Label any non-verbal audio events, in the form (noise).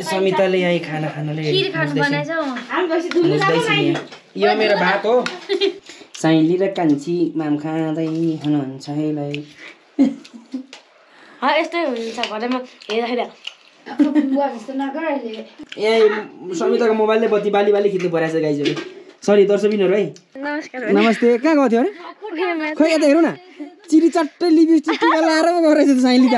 समिताले यहीँ खाना खानाले यो मेरो भात हो। (laughs) साइली र कान्छी माम खाँदै हुनुहुन्छ है यस्तै हुन्छ घरमा हेर्दाखेरि। ए समिताको मोबाइलले बत्ती बाली बाली खिच्नु परेको छ गाइजहरू सरी दर्शकबिनहरू है। नमस्ते कहाँ गएको थियो अरे? खोइ यता हेरौँ न। चिरी चट्टै लिपि चिट्टी लाएर पो साइली त